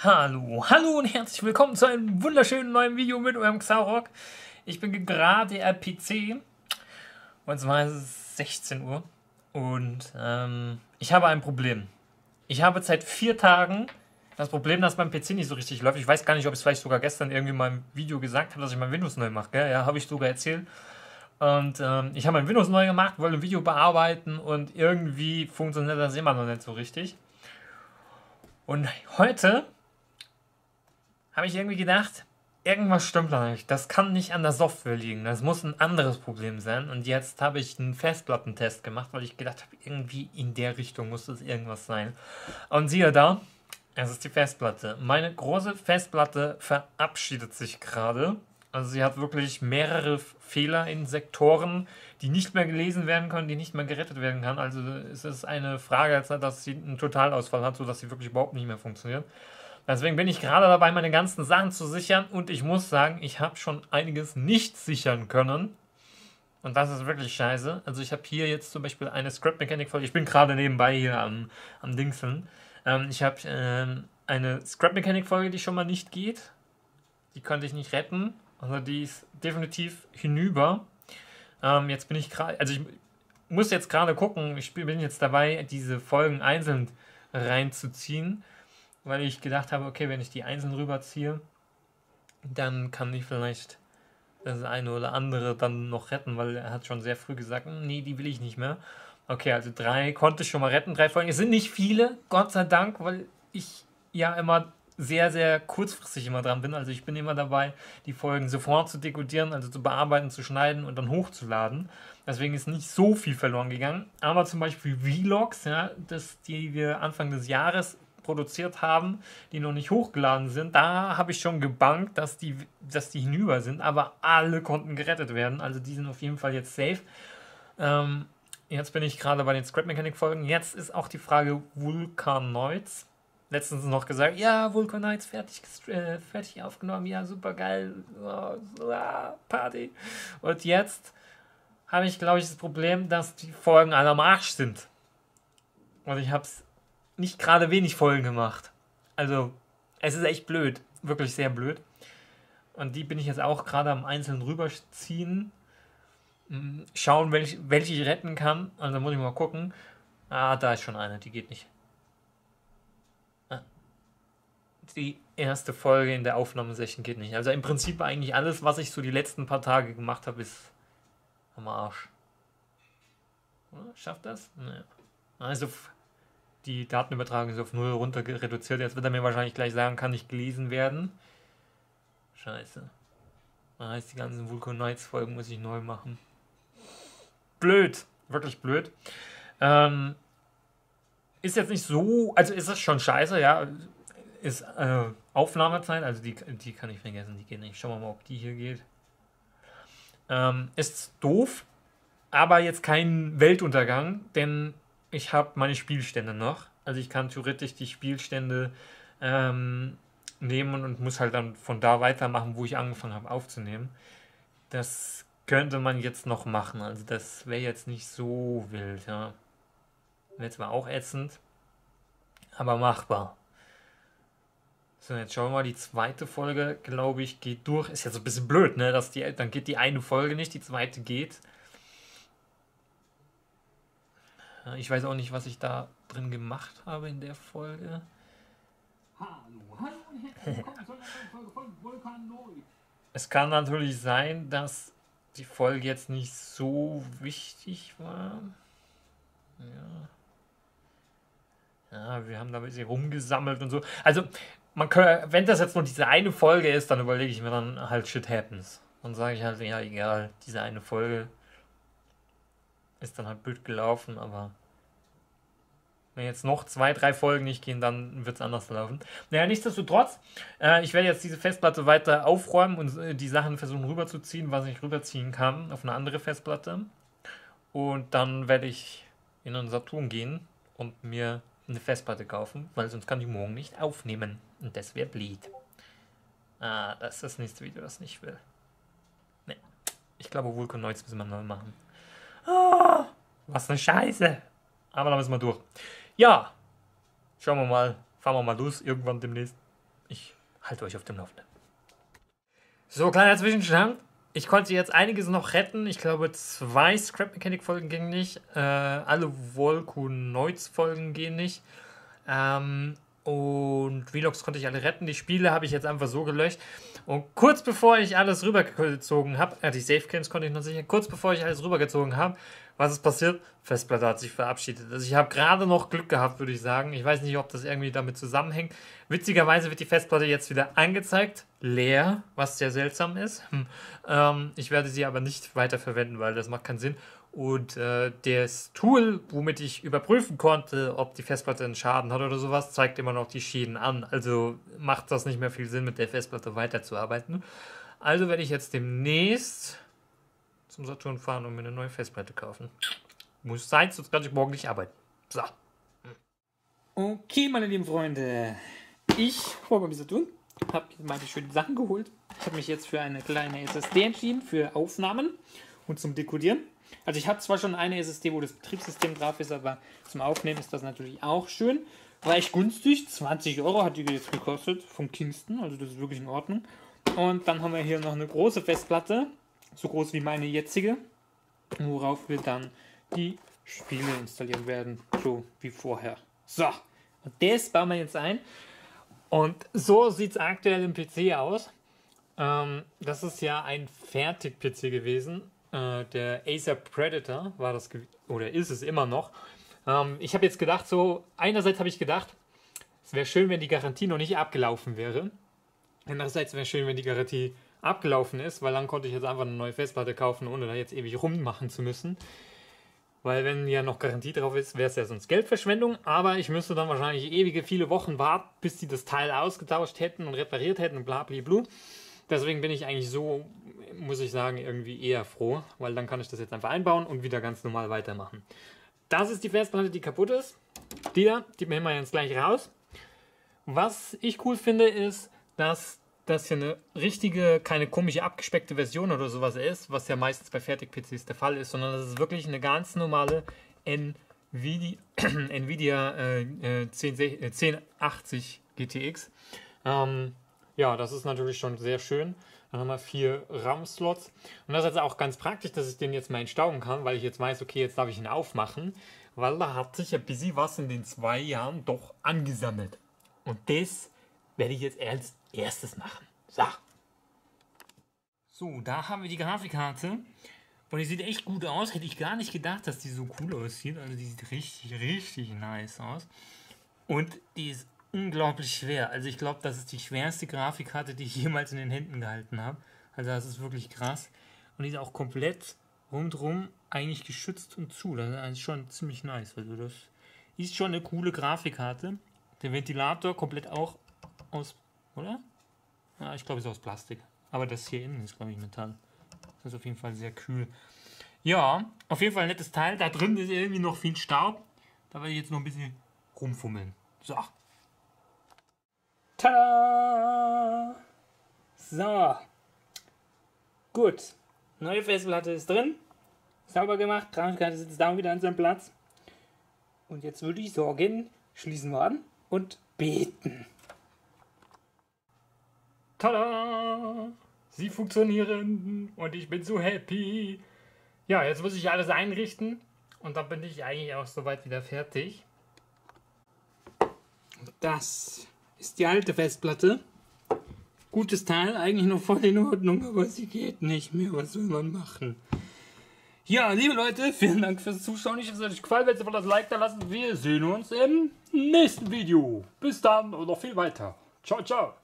Hallo, hallo und herzlich willkommen zu einem wunderschönen neuen Video mit eurem Xarock. Ich bin gerade am PC und zwar ist es 16 Uhr und ähm, ich habe ein Problem. Ich habe seit vier Tagen das Problem, dass mein PC nicht so richtig läuft. Ich weiß gar nicht, ob ich es vielleicht sogar gestern irgendwie mal im Video gesagt habe, dass ich mein Windows neu mache. Gell? Ja, habe ich sogar erzählt. Und ähm, ich habe mein Windows neu gemacht, wollte ein Video bearbeiten und irgendwie funktioniert das immer noch nicht so richtig. Und heute habe ich irgendwie gedacht, irgendwas stimmt da nicht. Das kann nicht an der Software liegen. Das muss ein anderes Problem sein. Und jetzt habe ich einen Festplattentest gemacht, weil ich gedacht habe, irgendwie in der Richtung muss es irgendwas sein. Und siehe da, es ist die Festplatte. Meine große Festplatte verabschiedet sich gerade. Also sie hat wirklich mehrere Fehler in Sektoren, die nicht mehr gelesen werden können, die nicht mehr gerettet werden kann. Also es ist eine Frage, dass sie einen Totalausfall hat, sodass sie wirklich überhaupt nicht mehr funktioniert. Deswegen bin ich gerade dabei, meine ganzen Sachen zu sichern und ich muss sagen, ich habe schon einiges nicht sichern können. Und das ist wirklich scheiße. Also ich habe hier jetzt zum Beispiel eine Script Mechanic Folge. Ich bin gerade nebenbei hier am, am Dingseln. Ähm, ich habe ähm, eine Scrap Mechanic Folge, die schon mal nicht geht. Die konnte ich nicht retten. Also die ist definitiv hinüber. Ähm, jetzt bin ich gerade, also ich muss jetzt gerade gucken, ich bin jetzt dabei, diese Folgen einzeln reinzuziehen weil ich gedacht habe, okay, wenn ich die einzeln rüberziehe, dann kann ich vielleicht das eine oder andere dann noch retten, weil er hat schon sehr früh gesagt, hm, nee, die will ich nicht mehr. Okay, also drei konnte ich schon mal retten, drei Folgen. Es sind nicht viele, Gott sei Dank, weil ich ja immer sehr, sehr kurzfristig immer dran bin. Also ich bin immer dabei, die Folgen sofort zu dekodieren, also zu bearbeiten, zu schneiden und dann hochzuladen. Deswegen ist nicht so viel verloren gegangen. Aber zum Beispiel Vlogs, ja, das, die wir Anfang des Jahres produziert haben, die noch nicht hochgeladen sind, da habe ich schon gebankt, dass die, dass die hinüber sind, aber alle konnten gerettet werden. Also die sind auf jeden Fall jetzt safe. Ähm, jetzt bin ich gerade bei den Scrap Mechanic Folgen. Jetzt ist auch die Frage Vulcanoids. Letztens noch gesagt, ja, Vulcanoids fertig, äh, fertig aufgenommen, ja, super geil, oh, oh, Party. Und jetzt habe ich, glaube ich, das Problem, dass die Folgen alle am Arsch sind. Und ich habe es nicht gerade wenig Folgen gemacht. Also, es ist echt blöd. Wirklich sehr blöd. Und die bin ich jetzt auch gerade am Einzelnen rüberziehen. Hm, schauen, welche, welche ich retten kann. Also muss ich mal gucken. Ah, da ist schon eine, die geht nicht. Ah. Die erste Folge in der Aufnahmesession geht nicht. Also im Prinzip eigentlich alles, was ich so die letzten paar Tage gemacht habe, ist am Arsch. Schafft das? Naja. Also die Datenübertragung ist auf 0 runter reduziert. Jetzt wird er mir wahrscheinlich gleich sagen, kann nicht gelesen werden. Scheiße. Das heißt, die ganzen Vulcanites-Folgen muss ich neu machen. Blöd. Wirklich blöd. Ähm, ist jetzt nicht so, also ist das schon scheiße, ja. Ist äh, Aufnahmezeit, also die, die kann ich vergessen, die geht nicht. Schauen wir mal, ob die hier geht. Ähm, ist doof, aber jetzt kein Weltuntergang, denn ich habe meine Spielstände noch. Also ich kann theoretisch die Spielstände ähm, nehmen und muss halt dann von da weitermachen, wo ich angefangen habe aufzunehmen. Das könnte man jetzt noch machen. Also das wäre jetzt nicht so wild, ja. Wäre zwar auch ätzend, aber machbar. So, jetzt schauen wir mal, die zweite Folge, glaube ich, geht durch. Ist jetzt so ein bisschen blöd, ne? Dass die, dann geht die eine Folge nicht, die zweite geht. Ich weiß auch nicht, was ich da drin gemacht habe in der Folge. Hallo, hallo und herzlich willkommen zu einer Folge von Vulkanoid. Es kann natürlich sein, dass die Folge jetzt nicht so wichtig war. Ja. Ja, wir haben da ein bisschen rumgesammelt und so. Also, man kann, wenn das jetzt nur diese eine Folge ist, dann überlege ich mir dann halt Shit happens. Dann sage ich halt, ja, egal, diese eine Folge ist dann halt blöd gelaufen, aber wenn jetzt noch zwei, drei Folgen nicht gehen, dann wird es anders laufen. Naja, nichtsdestotrotz, äh, ich werde jetzt diese Festplatte weiter aufräumen und äh, die Sachen versuchen rüberzuziehen, was ich rüberziehen kann, auf eine andere Festplatte. Und dann werde ich in einen Saturn gehen und mir eine Festplatte kaufen, weil sonst kann ich morgen nicht aufnehmen. Und das wäre blöd. Ah, das ist das nächste Video, das nicht will. Ne, ich glaube, Vulcanoids müssen wir neu machen. Oh, was eine Scheiße. Aber da müssen wir durch. Ja, schauen wir mal. Fahren wir mal los irgendwann demnächst. ich halte euch auf dem Laufenden. So, kleiner Zwischenstand. Ich konnte jetzt einiges noch retten. Ich glaube, zwei Scrap Mechanic Folgen gingen nicht. Äh, alle Volkunoids Folgen gehen nicht. Ähm, und Vlogs konnte ich alle retten. Die Spiele habe ich jetzt einfach so gelöscht. Und kurz bevor ich alles rübergezogen habe, äh, die Safe Games konnte ich noch sicher, kurz bevor ich alles rübergezogen habe, was ist passiert? Festplatte hat sich verabschiedet. Also ich habe gerade noch Glück gehabt, würde ich sagen. Ich weiß nicht, ob das irgendwie damit zusammenhängt. Witzigerweise wird die Festplatte jetzt wieder angezeigt, leer, was sehr seltsam ist. Hm. Ähm, ich werde sie aber nicht weiter verwenden, weil das macht keinen Sinn. Und äh, das Tool, womit ich überprüfen konnte, ob die Festplatte einen Schaden hat oder sowas, zeigt immer noch die Schäden an. Also macht das nicht mehr viel Sinn, mit der Festplatte weiterzuarbeiten. Also werde ich jetzt demnächst zum Saturn fahren und mir eine neue Festplatte kaufen. Muss sein, sonst kann ich morgen nicht arbeiten. So. Okay, meine lieben Freunde. Ich war beim Saturn, habe meine schönen Sachen geholt. Ich habe mich jetzt für eine kleine SSD entschieden, für Aufnahmen und zum Dekodieren. Also ich habe zwar schon eine SSD, wo das Betriebssystem drauf ist, aber zum Aufnehmen ist das natürlich auch schön. War günstig, 20 Euro hat die jetzt gekostet von Kingston, also das ist wirklich in Ordnung. Und dann haben wir hier noch eine große Festplatte so groß wie meine jetzige, worauf wir dann die Spiele installieren werden, so wie vorher. So, und das bauen wir jetzt ein. Und so sieht es aktuell im PC aus. Ähm, das ist ja ein Fertig-PC gewesen. Äh, der Acer Predator war das, oder ist es immer noch. Ähm, ich habe jetzt gedacht, so, einerseits habe ich gedacht, es wäre schön, wenn die Garantie noch nicht abgelaufen wäre. Andererseits wäre es schön, wenn die Garantie abgelaufen ist, weil dann konnte ich jetzt einfach eine neue Festplatte kaufen, ohne da jetzt ewig rummachen zu müssen. Weil wenn ja noch Garantie drauf ist, wäre es ja sonst Geldverschwendung, aber ich müsste dann wahrscheinlich ewige viele Wochen warten, bis die das Teil ausgetauscht hätten und repariert hätten und bla bla bla. Deswegen bin ich eigentlich so, muss ich sagen, irgendwie eher froh, weil dann kann ich das jetzt einfach einbauen und wieder ganz normal weitermachen. Das ist die Festplatte, die kaputt ist. Die da, die nehmen wir jetzt gleich raus. Was ich cool finde, ist, dass das hier eine richtige, keine komische abgespeckte Version oder sowas ist, was ja meistens bei Fertig-PCs der Fall ist, sondern das ist wirklich eine ganz normale Nvidia, Nvidia äh, 10, äh, 1080 GTX. Ähm, ja, das ist natürlich schon sehr schön. Dann haben wir vier RAM-Slots. Und das ist jetzt auch ganz praktisch, dass ich den jetzt mal entstauben kann, weil ich jetzt weiß, okay, jetzt darf ich ihn aufmachen. Weil da hat sich ein bisschen was in den zwei Jahren doch angesammelt. Und das werde ich jetzt erst erstes machen. So. So, da haben wir die Grafikkarte. Und die sieht echt gut aus. Hätte ich gar nicht gedacht, dass die so cool aussieht. Also die sieht richtig, richtig nice aus. Und die ist unglaublich schwer. Also ich glaube, das ist die schwerste Grafikkarte, die ich jemals in den Händen gehalten habe. Also das ist wirklich krass. Und die ist auch komplett rundherum eigentlich geschützt und zu. Das ist schon ziemlich nice. Also das ist schon eine coole Grafikkarte. Der Ventilator komplett auch aus, oder? Ja, ich glaube, ist aus Plastik. Aber das hier innen ist, glaube ich, Metall. Das ist auf jeden Fall sehr kühl. Ja, auf jeden Fall ein nettes Teil. Da drin ist irgendwie noch viel Staub. Da werde ich jetzt noch ein bisschen rumfummeln. So. Tada! So. Gut. Neue Festplatte ist drin. Sauber gemacht. Grafikkarte sitzt da wieder an seinem Platz. Und jetzt würde ich sagen, schließen wir an und beten. Tada! Sie funktionieren und ich bin so happy. Ja, jetzt muss ich alles einrichten und dann bin ich eigentlich auch soweit wieder fertig. Das ist die alte Festplatte. Gutes Teil, eigentlich noch voll in Ordnung, aber sie geht nicht mehr. Was soll man machen? Ja, liebe Leute, vielen Dank fürs Zuschauen. Ich hoffe, es hat euch gefallen. Wenn ihr das Like da lassen, wir sehen uns im nächsten Video. Bis dann und noch viel weiter. Ciao, ciao.